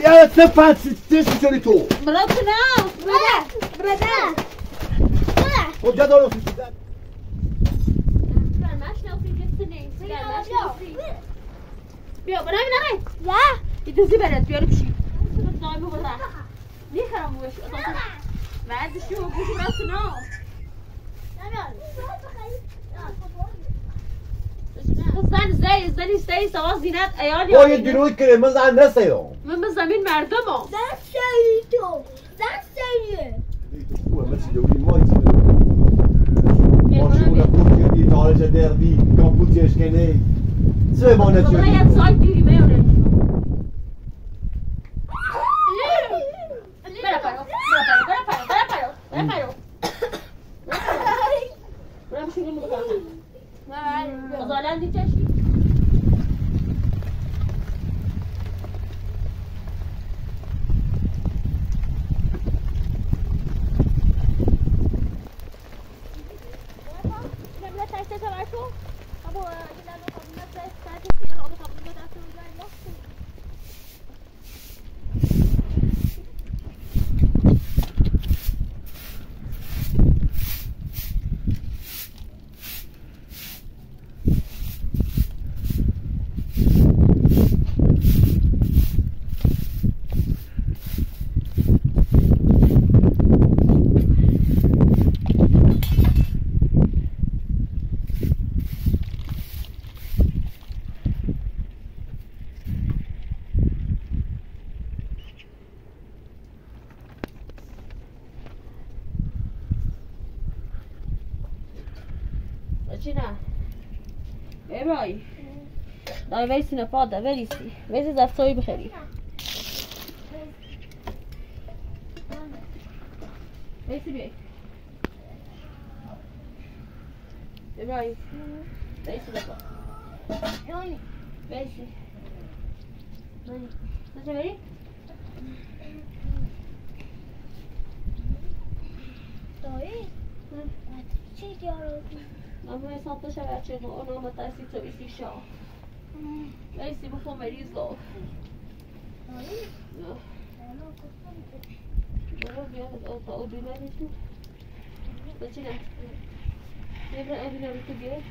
يا تفعل تسجل تو مراتنا Brother. خب جا دارو سجل بیا برای نه Ja. يدوزي بنات بيا بشي نايم هو راح ليه حرام وش ما عاد شو بوش راسنا زن زي زنی ستی سوا زینت ایالی با یه دروی که مزن نسه من من زمین مردم ها Dat zei je toch. Dat zei je. خوبه مثل دوری مایتی ماشون پوچی تارش دردی کام پوچی اشکنه سه مانه بابا چی یه سایت دیری میونه برا پرو জল আনতে চাস دای ویسی نفاده ویسی ویسی دفتایی بخری ویسی بیای. اbrای ویسی نفاد ویسی. نجا بری؟ Doi. چی دیارو؟ اما حساب داشته بچه ما اون آمد دستی تو بیسی شا ویسی بخون مریض گفت بابا بیا تا او بیمه نیستو بچه نه یه برای او بیمه تو بیای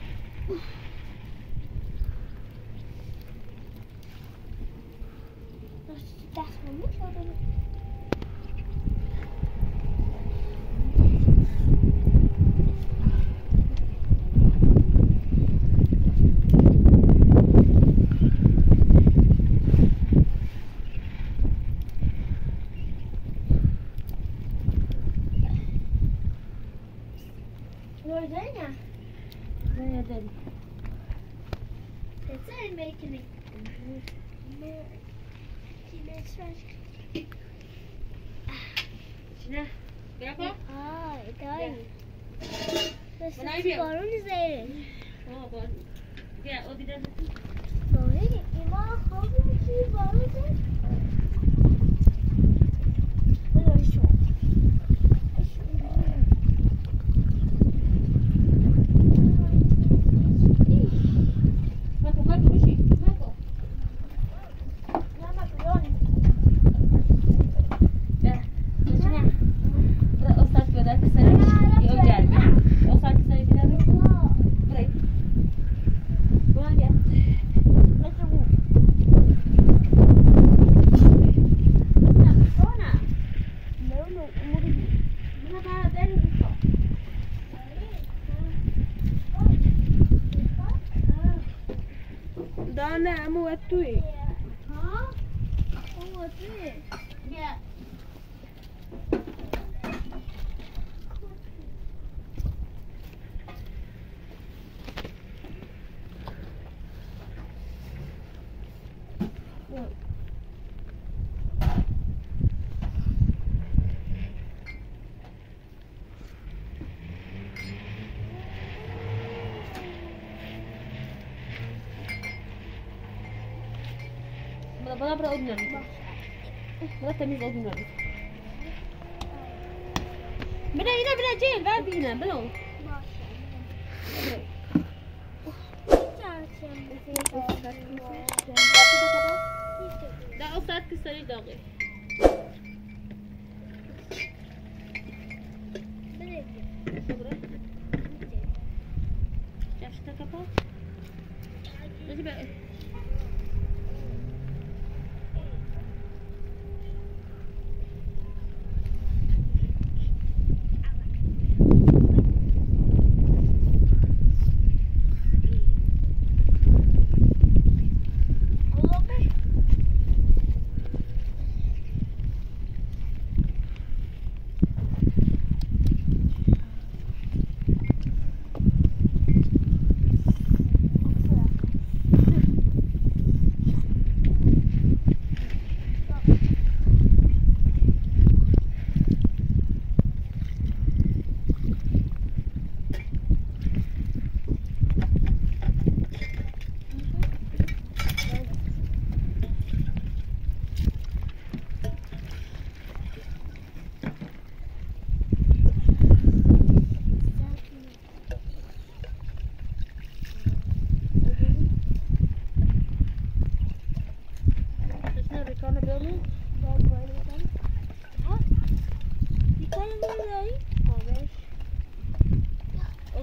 دست ممنون شده Lena. Lena did. It's not making it. She makes fresh. Şuna. Bırak o. This is for bir. Oh üzeri. yeah, I'll be bir de. hey, Emma, how did you borrow? امو و برابر od nerwów. Brata mi od nerwów. Bra, ina, bra, gdzie? Babi, ina, blą. Da ostatki stoi domy. Dobra. Chciałeś taka po? Do ciebie.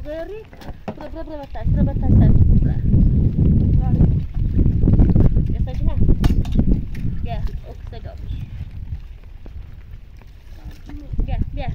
Derek. Pula, pula, pula, batas, pula, batas, pula. Ja stać na. Ja, obstagowisz. Ja.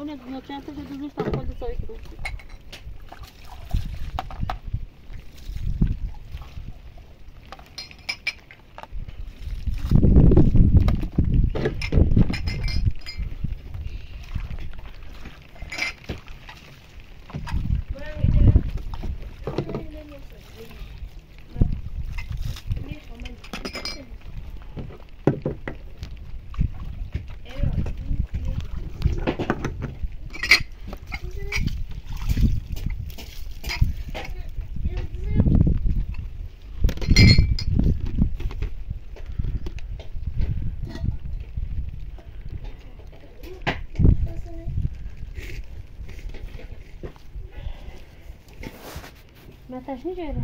una, una, una chance de dormir para quando só grupo. 你觉得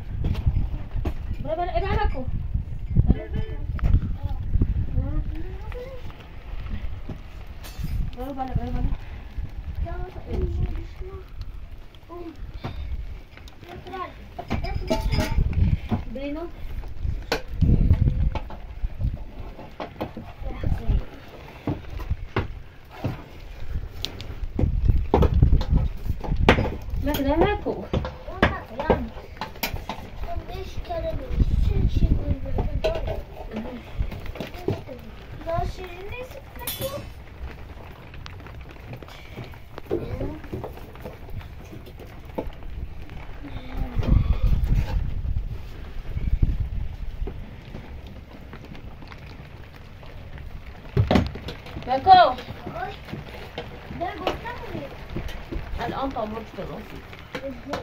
Bako. الآن طابور شروع بولا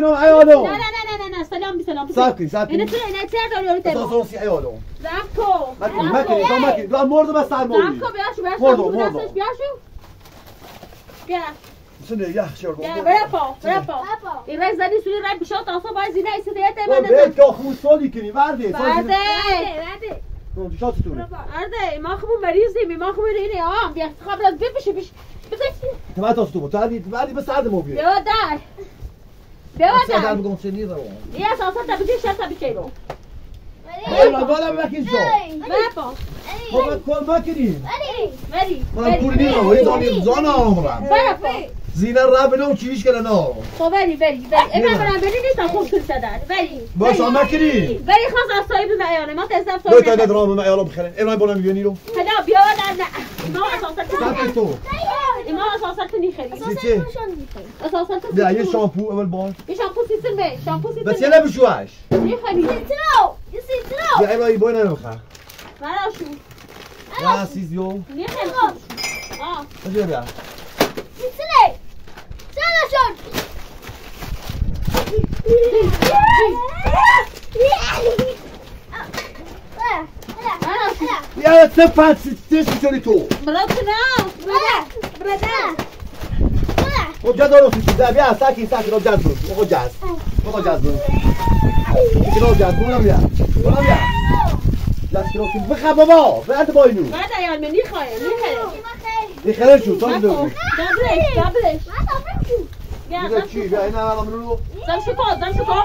کنار عیالو نه نه نه نه نه سلام بی سلام. ساکن ساکن اینا تو اینا چه داری؟ اون تلفن سوسی عیالو زب کو ما کنی تو ما کنی لا مرد بس سر مرد زب کو بیاشو بیاشو مرد مرد بیاشو بیا سنه یه شور بیا رپا رپا این رای زدی سوی رای بشات آسا باید زینه ایسی دیگه تیمه نزد. بیت که خون سالی کنی. ورده ورده. ورده ارده ما خوب مریضیم ما خوب اینه. آم بیا خبرت بپشه بشه بزنی تو ما تاستو بود. تو علی بس عدم بیا بیا صدا بگم شنیدم یه اساسا تا بگی شتا بکیرو بالا بالا مکن شو بابا خب کل مکنی مری من پول نیرم ولی دانی زانا عمرم بابا زینه را بلوم چیش کنه نه خب بری بری بری اما برم بری نیستم خوب تو سدن بری باشا مکنی بری خواست از سایب معیانه ما تزدف سایب دو تا درام معیانه بخیرن ایران بولم بیانی رو خدا بیا نه Tape تو. ما اصلا خیلی. اصلا لا یه شامپو اول بار یه شامپو سیتر می شامپو سیتر بس یلا بشواش یه خلی سیترو یه سیترو يا ايوه يبونا نوخا ما شو لا سيزيو ليه اه ايش يبيع سيتري سلا شون یا چه پس دستی چونی تو برو کنم برو کنم برو بیا ساکی ساکی رو جز برو بخو جز بخو جز برو ایچی رو جز برو بیا برو بیا جز کرو کن بخوا بابا برد با اینو برد ایال می نیخواه نیخواه نیخواه شو تا می‌دونم دبرش دبرش بیا چی بیا این اول امرو رو زمشو پا زمشو پا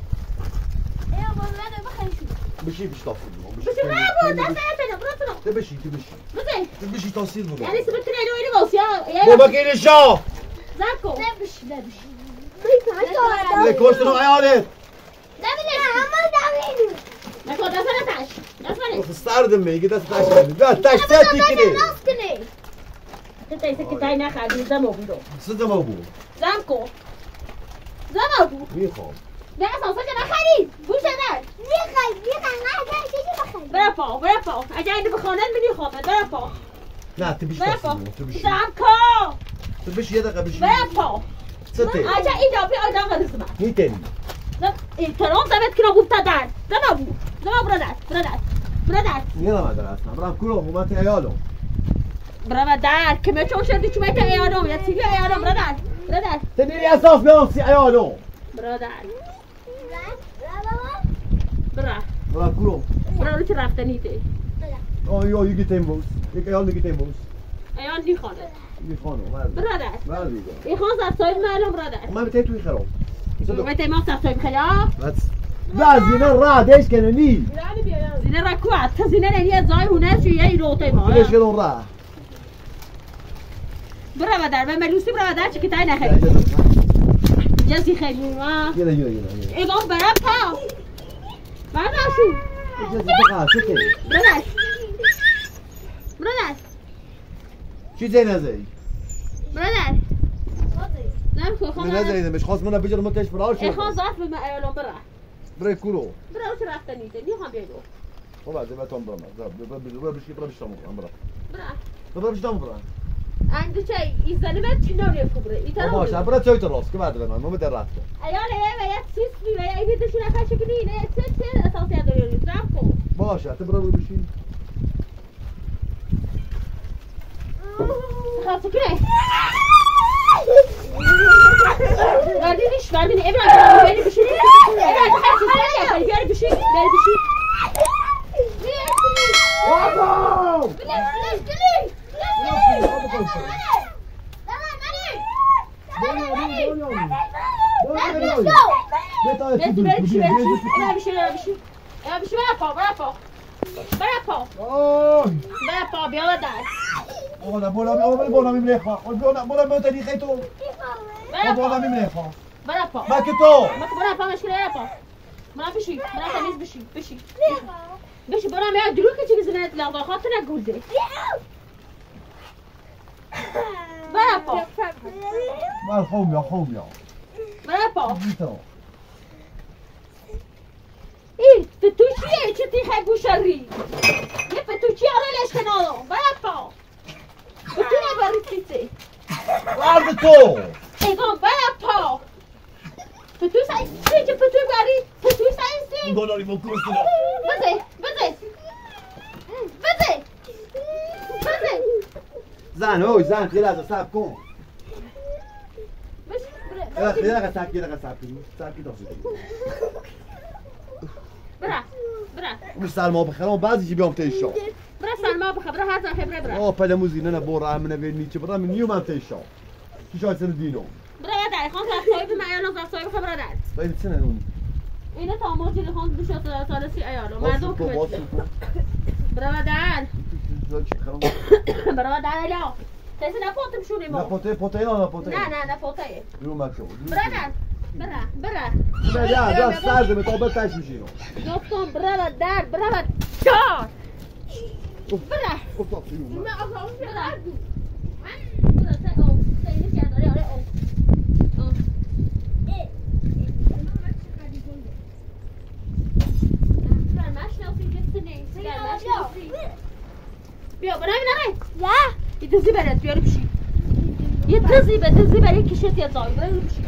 بشي بشي تفصيل بشي بابا تبشي تبشي تبشي تفصيل بابا يعني سبت لي لو يلغوص يا بابا كاين الشاف زاكو تبشي تبشي لك واش تروح عيالك لا بلا عمر دعويني لك هو ده 13 تستعرض امي يجي ده 13 ده 13 كده انت يسكت عينك على ده موجود ده موجود زانكو زانكو مين خالص دقیقا سانسور که نخرید گوش ندر می‌خرید می‌خرید نه اگر چیزی بخرید برا پا برا پا. اگر اینو بخواندن میری خوابه برا پا. نه تو بیش بسیم تو بیش زمکا تو بیش یه دقیقه بیش برا پا. سته اگر این دابی آدم قدرس من. نیتنی احترام دمت که نگفته در؟ دم ابو دم برا ردت بردت بردت نه نمه در اصلا برم کلو حکومت ایالو. برم در. که میچون شدی چون میت ایالو. یا تیوی ایالو. بردت بردت تنیری اصاف بیانسی ایالو. برادر Bra. Bra, gulong. Bra, lu cerap tadi teh. Oh, yo, you get ten bows. Ik kan niet ten bows. Ja, niet gaan. Niet gaan, maar. Bra, dat. Bra, die. Ik ga dat zo maar om bra dat. Maar betekent wie gaan? Maar jij mag dat zo gaan. Wat? دا زینه را دیش کنه نی زینه را کو تا زینه نه یه زای هونه شو یه روته ما دیش کنه را برا بدر به ملوسی برا بدر چی که تای نخیر کسی خیلی اومد ایوان برم پا برم برسو برس چی زی نزی؟ برس نمی کنی خواهم نزی نمیش خواست منو بجرم کش برار شد اخوان ضعف به ما بره برا کورو برا اوش رفتنی تنی هم بیدو خب از ایوان تام برم بره بشی بره برا برا برا بره بشتام برم انگوچه ای زنه چینا روی کبره ای تنها باشه برا چای تو راست که بعد بنا مم در رفت ایاله و یک سیس می و ای بیت شونه کاش کنی نه چه چه اساسی نداره روی رفت کو باشه تو برو بشین خلاص کنه Verdiniş, verdin. Evren, beni bir şey. Evren, herkes her şey yapar. Ver bir şey, ver bir şey. Wow! Bilir, bilir, bilir. برا برا برا برا پا برا بشی برا تمیز بشی بشی بشی برا میاد جلو که چیزی زنت لغدا خاطر نگوزه برا پا ما خوم يا خوم يا برا پا تو ای فتو چیه چه تیخه بوشری یه فتو چیه آره لش کنالو برا پا فتو نبری تیسه وعند تو ایگان برا پا فتو سایسی چه فتو بری فتو سایسی دولاری بکوستو بده بده بده بده زن اوی زن یه لحظه سب کن. یه لحظه سب یه لحظه سب کن. سب کن برا برا سلما بخير بعض يجي بيوم تيشو برا سلمى بخبرة هذا خبرة برا اوه بلا موزي انا بورا من بين نيتش برا من يوم تيشو شو شو سنه دينو برا دار خان صاحب معيار صاحب خبرة دار. طيب سنه نون اینه تاماج اللي خان بشه ثالثي ایالو. مردم واسو كمل برا دار برا دار لا تيسي نفوت بشوني لا مو بوتي بوتي لا بوتي لا لا نفوتي يوم ما شو برا دار برا برا لا لا لا سعد مطابق تاش مشينو دوستم برا دار برا دار برا اوف يوم ما أفهم برا برا سي أو سي نشي داري أو أو بیا برای نره Ja, یه دزی برد بیارو بشی یه دزی به دزی برای کشت یه برای بشی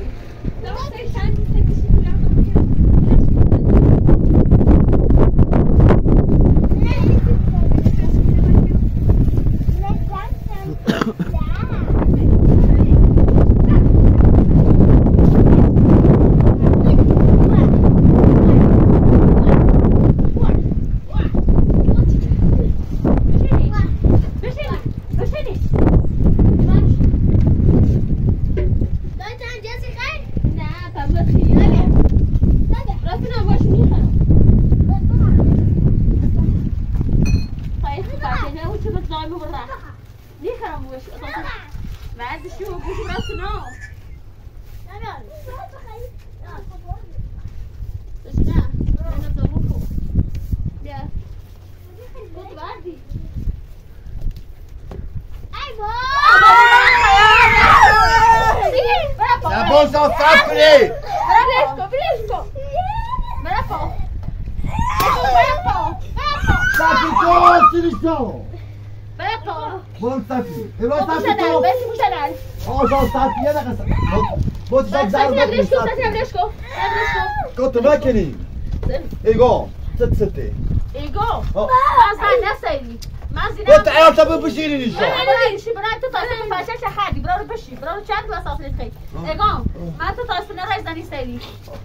تبي بشيري لي شو Bravo, și bravo, tu stai să faci așa hadi, bravo pe și, bravo ce ar să afli trei. Ego, ma tu stai să ne rai zani stai.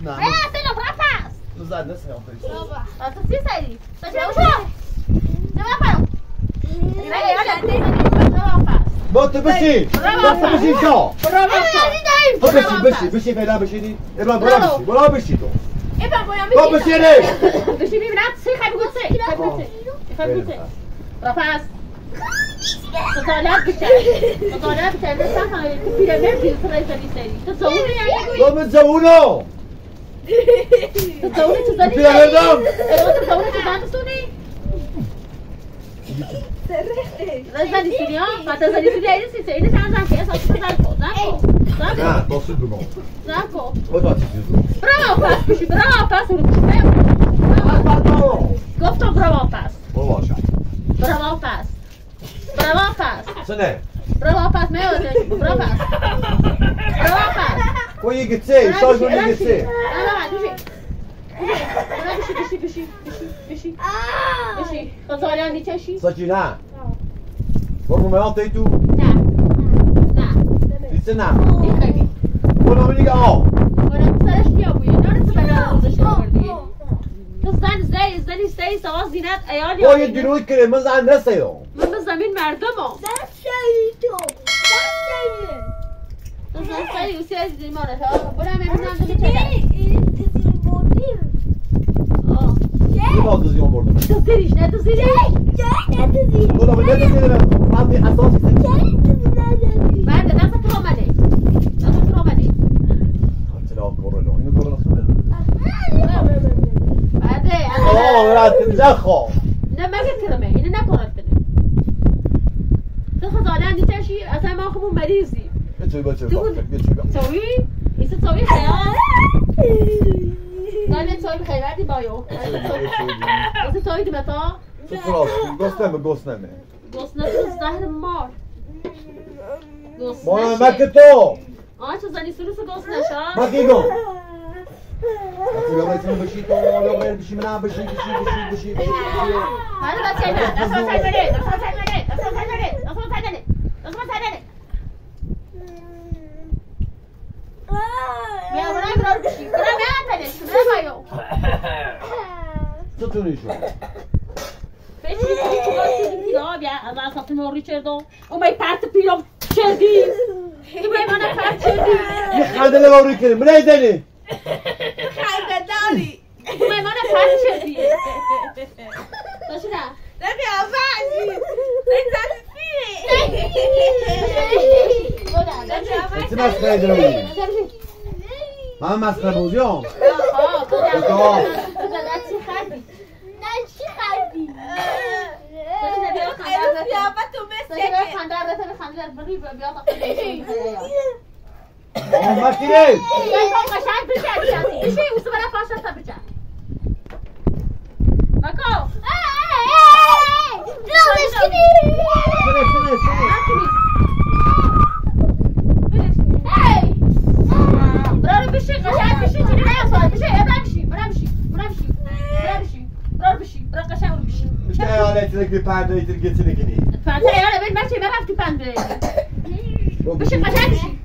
نعم Eh, stai la brapas. زاد ناس يا اخي Asta ți stai. Să ce ușa. Ne va fa. Vei, olha, tem que bravo pas. بوت بشي بوت بشي شو Bravo. بشي بشي بشي فيلا بشي ايوا برا بشي برا بشي تو E pa Eu tô olhando pro chefe. Eu tô olhando pro chefe. Ele tá falando, ele pira nervoso. Eu falei, eu sou um e Come se uno! Eu sou um e tu está um. Eu sou um e tu sou um. Eu sou um e Lăsați está poate să linia ei se está să anza că să se dau. Da, da. Da, poți tu bun. Da, co. O da, ți está pas, și bravo, pas, nu știu. Bravo, pas. Gofto bravo pas. O așa. está pas. Prova fast. Sånär. Prova me hoor, zeg. Prova fast. Prova fast. Kon je het zien? Zou je het zien? Ah, doe je. Bishi, bishi, bishi, bishi, bishi. Ah! Bishi. Wat zou je niet zeggen? Zat je na? Waarom ben je altijd toe? Na. Na. Dit is na. Ik kijk niet. Waarom ben je al? Waarom zou je het niet? Nou, dat is bijna onze show. زن زی زنی زی سوا زینت ایالی هو يديروا كده مزعل الناس يوم من به زمین مردم ها. تو. زن سری و سری زیمانه. ها برم امینم دو آه. يبغى تزيون برضه تو زیریش نه تو زیریش خدا به نده دیده وقتی اساسی بعد دست تو منه دست تو منه اطلاع کرونا اینو کرونا خونه بعد آه رد نخوا نه مگه کرمه اینو نکنه کنه تو خزانه نیتشی اصلا ما خب تو- یه چوی بچه توی ایسا توی خیال نه توی خیلی بایو ایسا توی دمتا گستنمه گستنمه گسنه تو زهر مار ما گسنه مکه تو آه چه زنی سلوس گسنه شا مکه گم وقتی به بایتون بشی تو باید بشی منم بشی بشی بشی بشی بشی هذا بس هنا دست ما سایدنه دست ما سایدنه دست ما سایدنه دست ما سایدنه دست ما سایدنه بیا برای برای بشی برای بیا تنش برای بایو تو تو نیشون فکر می‌کنی تو واسه پیرا بیا از اساس موری چردو او می پرت پیرا چردی تو می من پرت چردی یه خنده لباوری کنیم بله زنی خنده داری تو من پرت چردی داشتی نه نگذاری فیه چه مسخره دارم من مسخره بازی هم آه آه چی خردی قیافت و داشتی بیا مثل خنده رفته به خنده بری بیا تا آه مکیره یه کام قشنگ بشه اکشنی بشه اوسو برای پاش دستا بچه مکو سنه سنه سنه برو بشی قشنگ بشی چیزی نیافتاد بشی ابرا بشی برو بشی برو بشی برو بشی برو بشی برو قشنگ برو بشی میشه حالت که پرده ایتر گتینه قشنگ بشی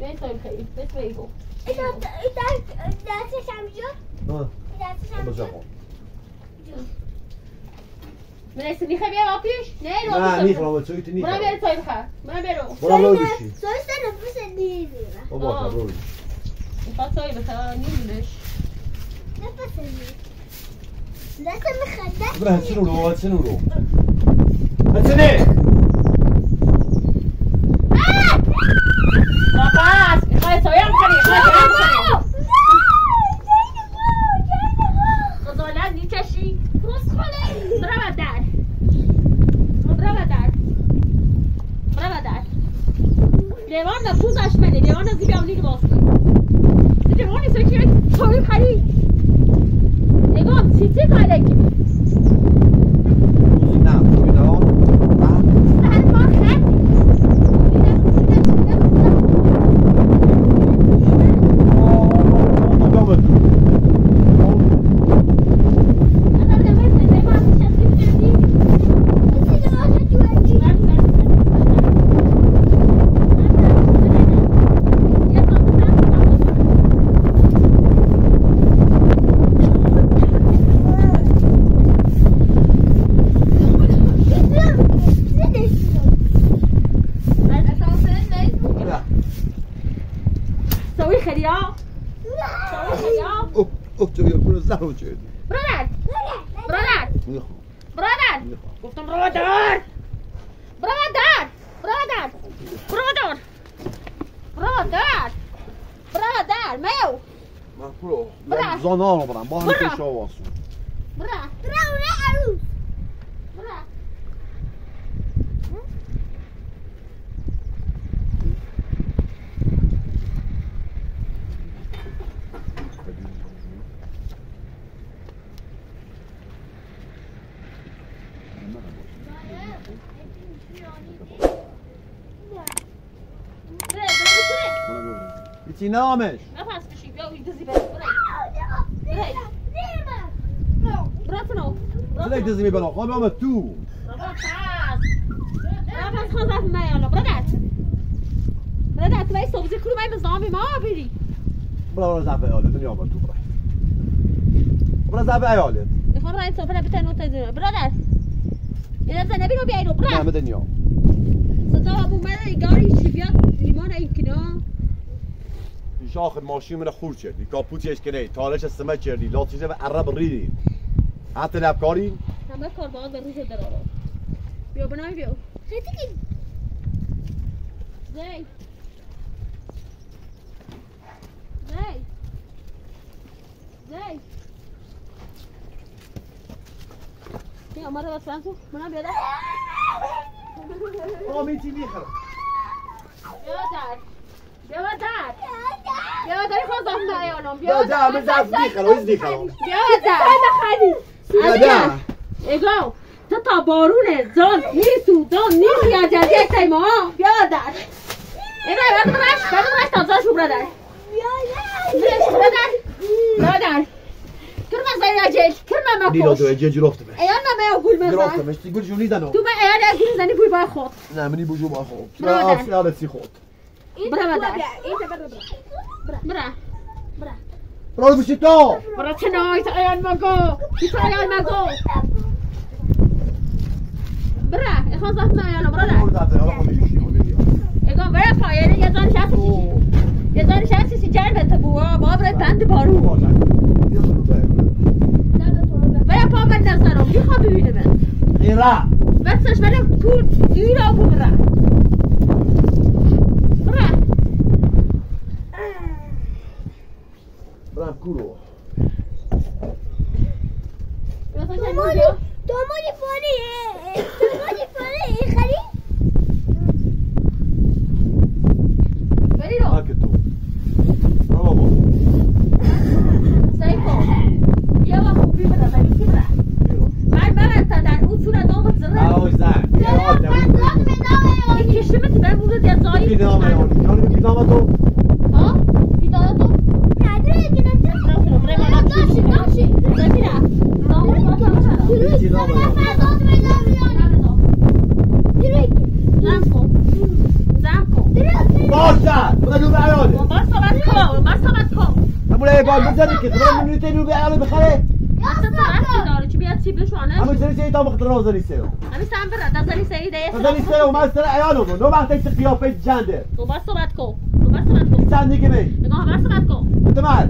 سونی سی برو چه حدیثه ایز مگو برا سرخی سنوسی بشی گابیه گابیه بیاین سایم خیلی بس بیگو آه اما جاکن من ایسا نیخه بیا با پیش نه رو نه بسا. نیخوام چوی تو برو نیخوام بیار سایم خواهر برو برو برو برو بشی بابا آه. برو می‌خواد سایم بخواه نیمونش برو هسنو رو هسنو رو هسنه باباس می‌خواد سایم کنی می‌خواد سایم کنی خجالت می‌کشی برو و در برو و در برو و در لیوان نه پوزش منه لیوان از زیبی امنی باز لیوانی سکیه توی خری نگاه سیتی نه دامش نفس کشی بیا این دزی برای برای برای فنو برای دزی می بلا خواهم آمد تو نفس. خواهم زفت می آلا برای دست برای دست بایی سبزی کرو بایی مزدامی ما بیری. برای برای زفت ایاله. دنیا آمد تو برای برای زفت ایاله. می‌خوام رای تو برای بتن نوته دنیا برای دست یه دفت نبینو بیا اینو برای نمه دنیا ستا بومده گاری چی؟ بیاد لیمان این کنا شاخ ماشین من خور کردی. کاپوتیش کنی تالش سمه کردی. لاتیزه و عرب ریدی. حتی لبکاری؟ همه کار باید به روز درارا بیا بنای بیا. خیلی زی. زی. زی. بیا آمده بس فرانسو بنا بیا در. آمیتی می‌خرم بیا در. بیا در بیا در خواست دفت نیانم بیا بیا ده من زعف می‌خرم ایز می‌خرم. بیا در بیا ده اگو تا تا بارونه زان نیسو دان نیسو یا جدی اکتای ما؟ بیا در اینا بگو برش بگو برش تا زاشو برادر. برادر. برادر. کرما زای اجل کرما دیلا مکوش. تو اجه جرفت به ایان نمه گول جرفت مزن مشتی گل جونی دنو تو به ایان گول زنی بوی بای خود نه منی بوجو با خوب برادر. برا آفیال سی برا برا برا تنای تا ایان مگو تا ایان مگو برا اخوان زفت ما ایانو برادر برو زعف ایالت خواهی بشی خواهی اگه برای پایه یه زن شخصی یه زن شخصی سی جرم تا بوا با برای بند بارو برای پا من نظرم می‌خوام ببینه من ایرا بسش برای کور ایرا بو برا برا برم کورو بسش دومانی بیا دومانی فانی دومانی فانی خری بری رو هاک تو برو بابا سیکو بیا و خوبی برا بری کی برا بعد برا تا در اون صورت دامت زره آوش زن این کشمه تی بر بوده در زایی بیدام ایانی یعنی بیدام تو ها بیدادا تو باشد بگو به ایانی همون بال بزنی که تو من می‌تونی به ایانی بخره همون سری سری تا مختار نازنی سیو نازنی سیو من سر ایانو دو نو چه قیافه جنده چند دیگه می انتمال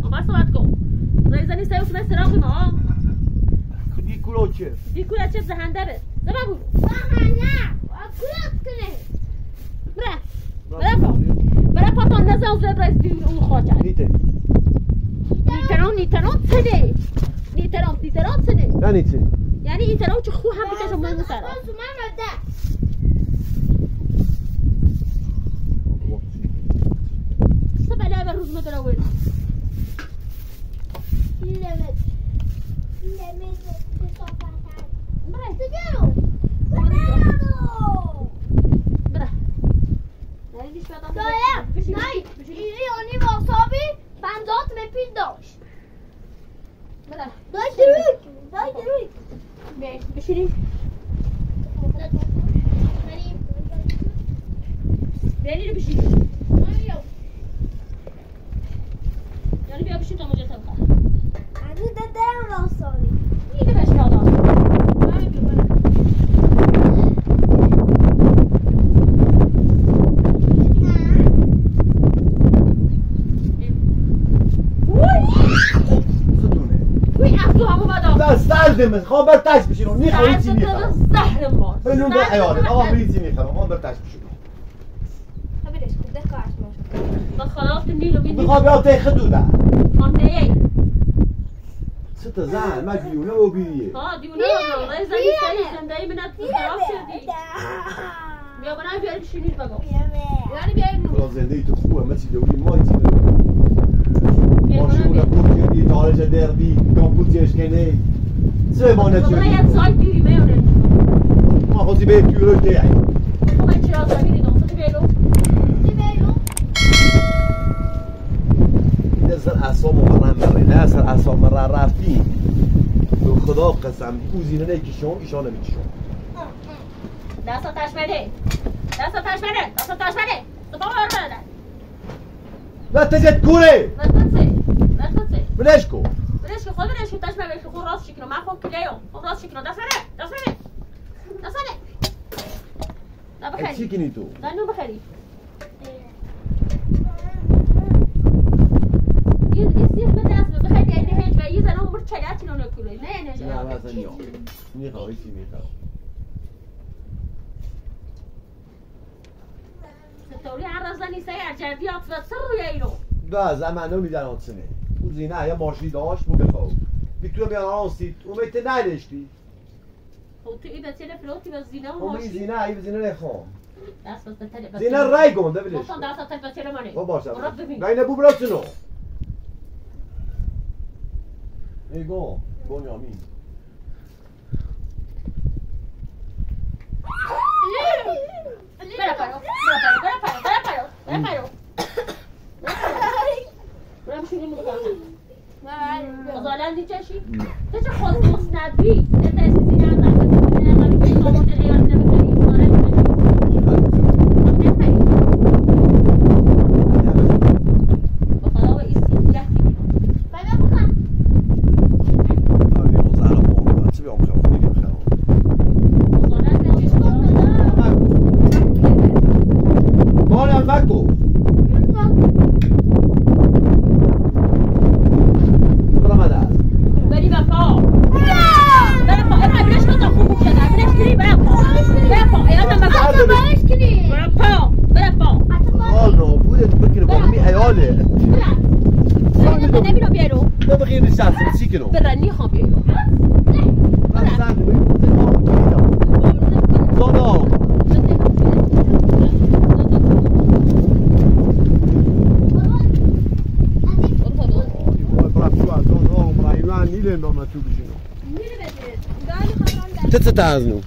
خدی کلو چه؟ برای پاتان نزن و برای دین اون خواجه. نیته. نیتران نیتران تنه نیتران نیتران تنه نه نیته. یعنی نیتران چه خوب هم بکشم من سرا سبلا بر روز مدرا وين برا نری دیش بعد برا بی بشینی بینی رو بشینی یعنی بیا بشین تا مجلس بخواه اینه بشین آدم ستونه وی افزو همو بدا لا سردمه خواه برتش بشینو نیخواه چی می‌خواه زهر مار بلون به ایانه آقا میریزی می‌خواه خواه برتش بشینو ما خلاص نیلو بینی می‌خواه بیا تی خدوده خانده ای. ست زن ما دیونه و بیریه. ها دیونه آقا رای زنی سری زنده ای منت خراب شدی. بیا بنای بیاری بشینید بگو یعنی بیاری نو برا زنده تو خوبه مسی دوری ما ایتی بیا ماشون بنای رو بود کردی تالش دردی کامپوتیش کنی. سه ما بیا بنای نچردی یک سایت بیری میونه ما خوزی به چرا زمینی دام تو بیلو این سر اصلا محرم بره نه سر اصلا مرر رفتی به خدا قسم کوزینه نیکشون ایشان نمیکشون دست تاش بده. دست تاش بده. دست تاش بده. تو بابا رو بده. لا تجد كوري لا تنسي لا تنسي بلاشكو بلاش خذ بلاش تشبع بلاش خذ راس شكله ما خذ كليهم خذ راس شكله ده سنة ده سنة ده سنة لا بخلي تشيكني تو؟ لا نو بخلي يصير بدأ أسمع بخلي يعني هيك بقى إذا أنا مرت شلاتي لو ناكله لا يعني لا ما سنيو نيخا ويسي نيخا ستوري عن رزاني سيع جابيات فتصروا يا إلو دا زمان نونی در آن سنه او زینه یا ماشی داشت بو بخواب بیتو بیان آن سید او میت نایدشتی هو تقيبة تلا فلوتي بس زينة او می وماشي زینه ای زینه نخوام دست بس بس زینه رای بلش مصان دست ماني با باشه ورد ببین. نه بو براتونو ایگو بنیامین Espera, paro, espera, paro, espera, paro, espera, paro, espera, paro. دیگه چی؟ تو چه خود مصنبی؟ نه تأسیسی نه از نه از اول constatado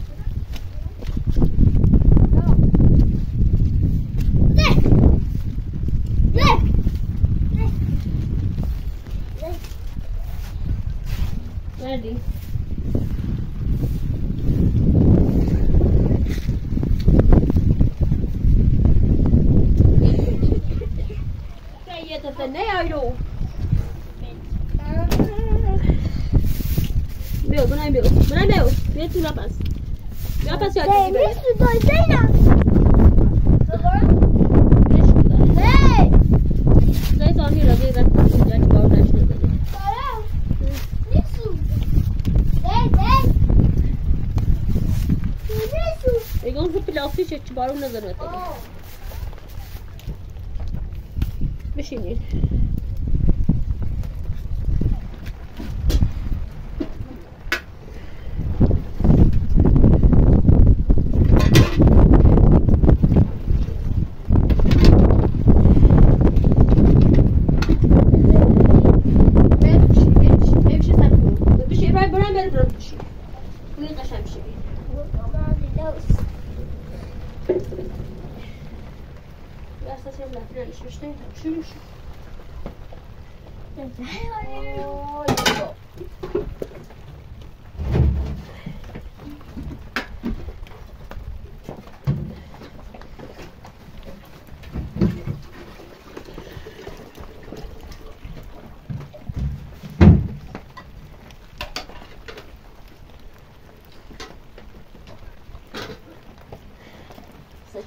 Egon su pilavsi چه چی بارو نظر بده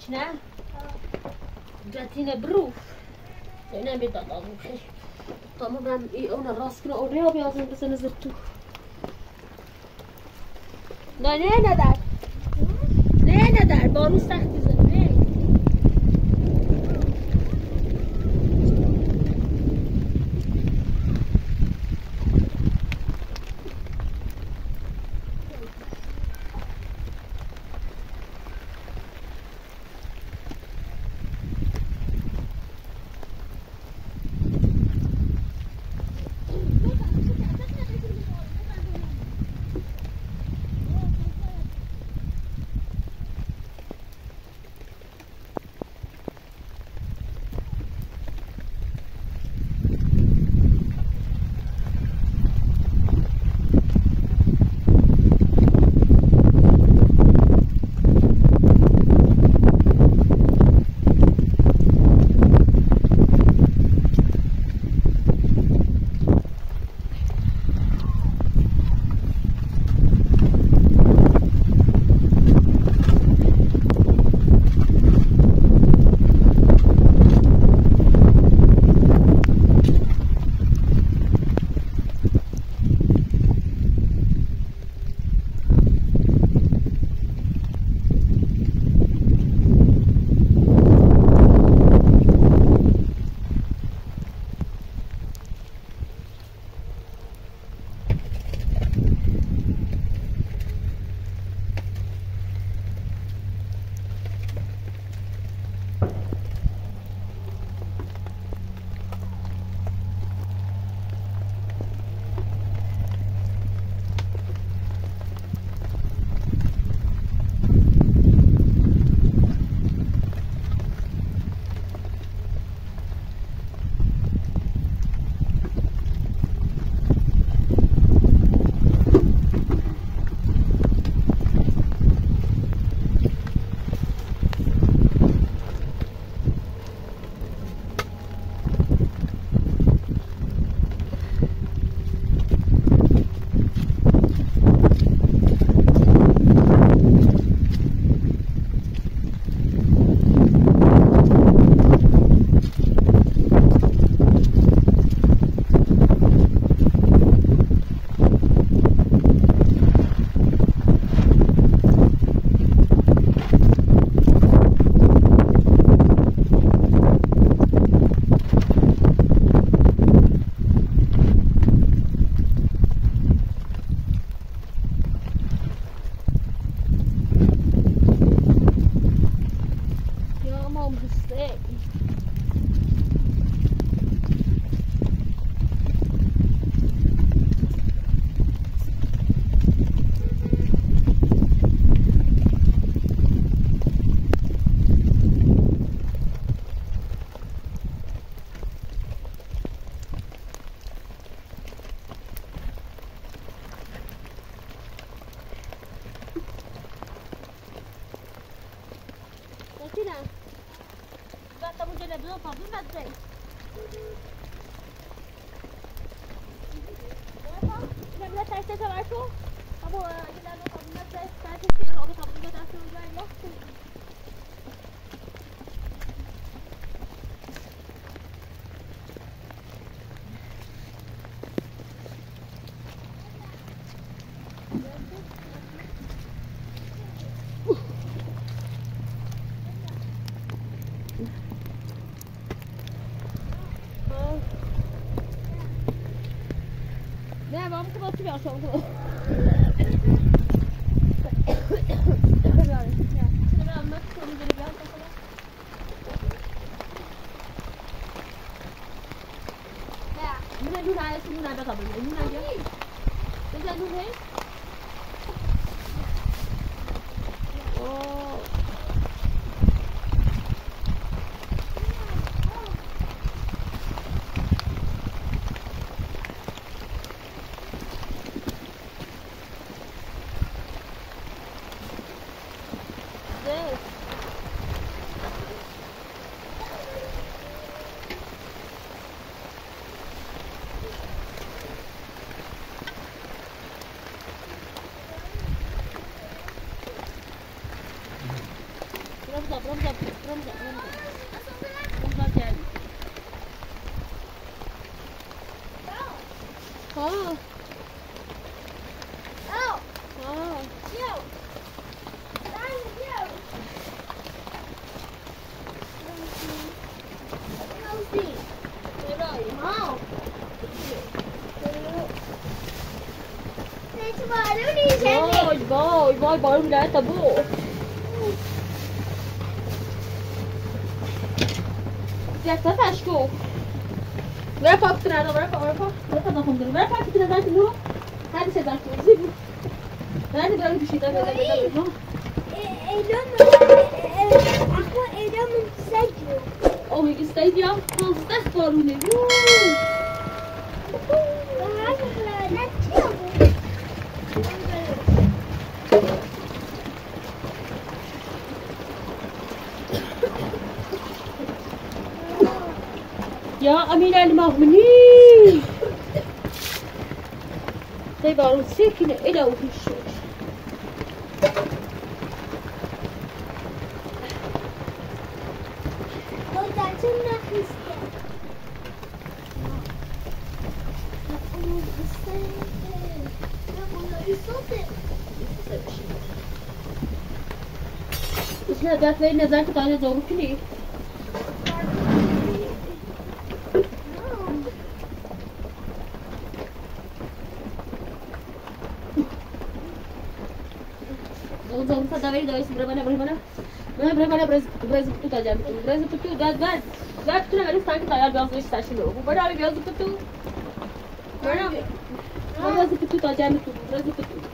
içine getine bruf. Yine bir dal almışız. Tamam ben ona rastgele oraya bir yazın bize zırtı. Ne ne ne der? Ne ne der? Barus sen ተባችሁ አቦ ይላል ነው ከመጣ ታች ሲሮ ከመጣ ታች ነው ያለው 这边儿说 Vay warum da da bu? Ja, das war schön. Wer packt gerade, wer packt, wer packt, wer packt noch unten? Wer packt gerade da nur? Hadi sen artık bizim. Hadi böyle bir şey daha böyle böyle. Elam. Aku elam stadium. Oh, stadium. Fazla sorun ediyor. الخضار والسكن إلى وجه الشوش Mesela ben senin nezaket aile doğru ki değil. Isabel guys berapa nak berapa nak berapa nak berapa tuh aja tuh berapa tuh gak gak gak tuh nak harus tanya tanya biar gue stasi lo berapa biar gue tuh berapa biar gue tuh aja tuh berapa tuh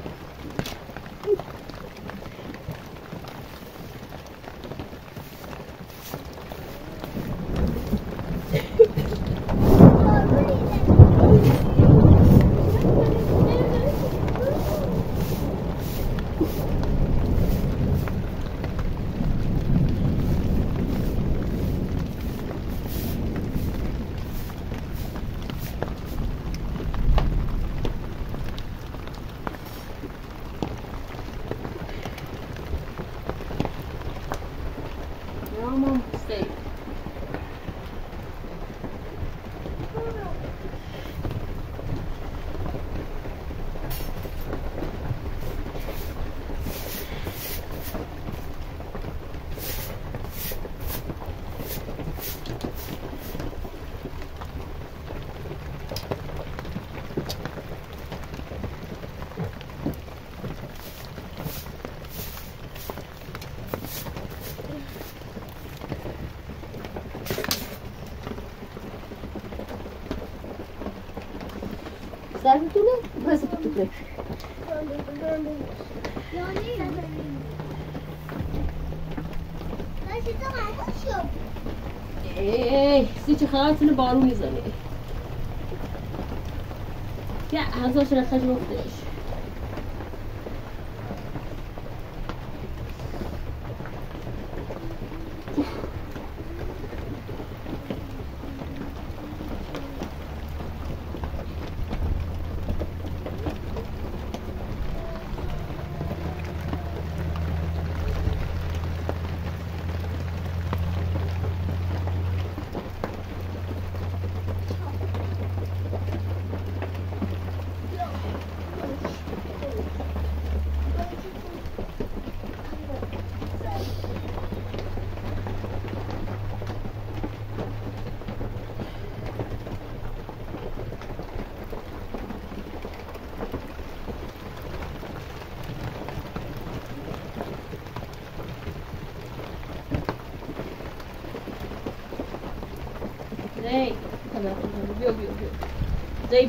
تونه بارون می‌زنه یا هزار رخش گفتش زي Daí,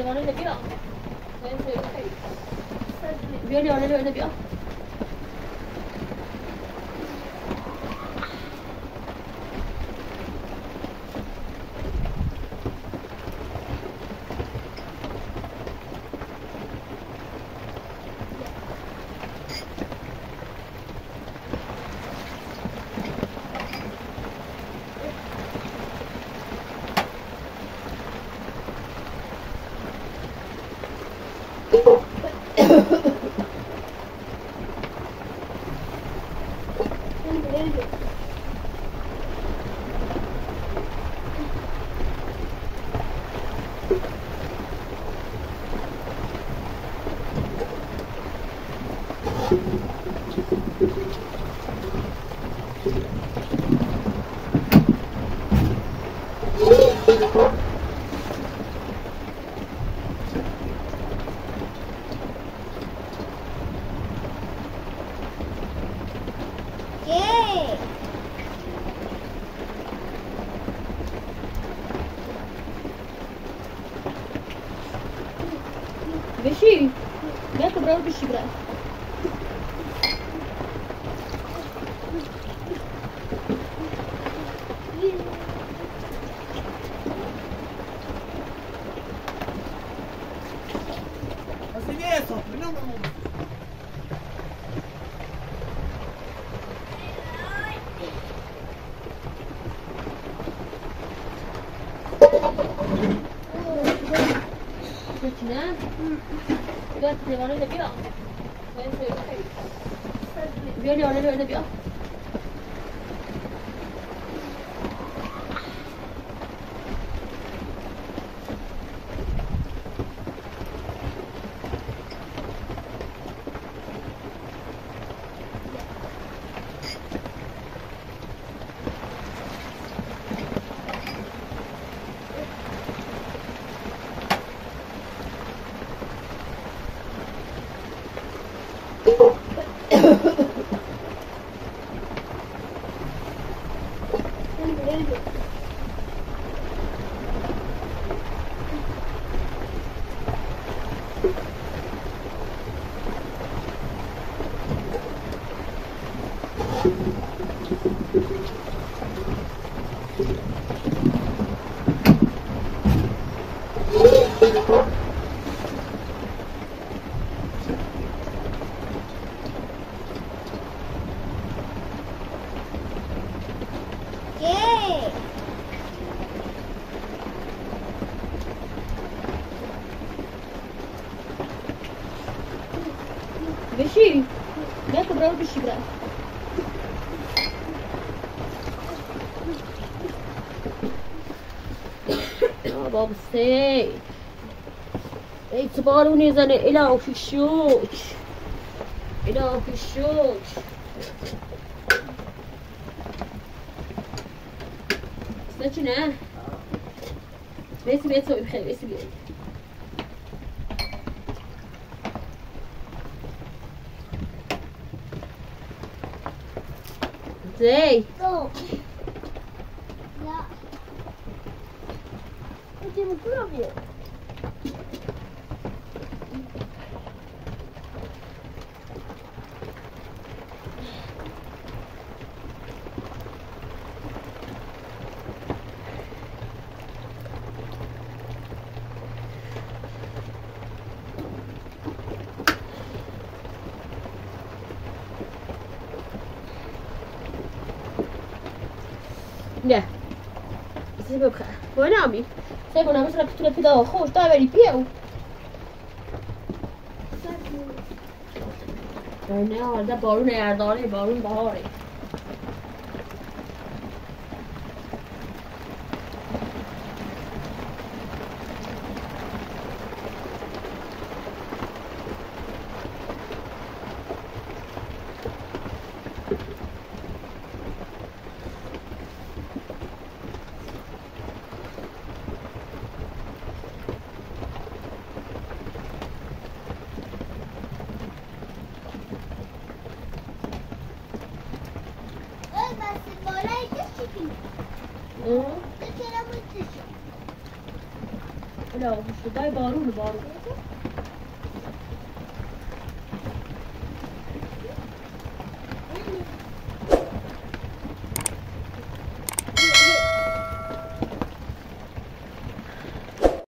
先生，先生，别聊，别往这边别，别别别别。ایت بارونی زنه الهی شوک الهی شوک استنى نه بيسي بيسي بخير بيسي بيسي ازاي تو لا انت مكروبية konami. See konami tuleb, tuleb pidada koos taeveli pjeu. Näe, ta palun jääda oli, palun tahari. اه تشتكي